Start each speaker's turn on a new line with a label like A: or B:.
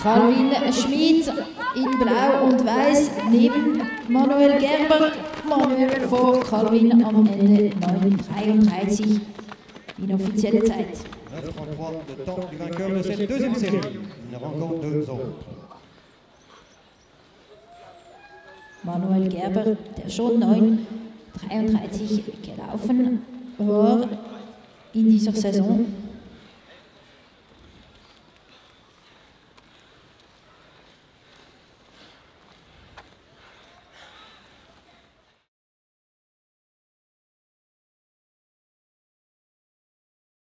A: Calvin Schmid in Blau und Weiß neben Manuel Gerber. Manuel vor Calvin am Ende 9,33 in offizielle Zeit.
B: 9,33 le temps du vainqueur de cette deuxième série. Il aura encore deux autres.
A: Manuel Gerber, der schon 9,33 gelaufen war in dieser Saison.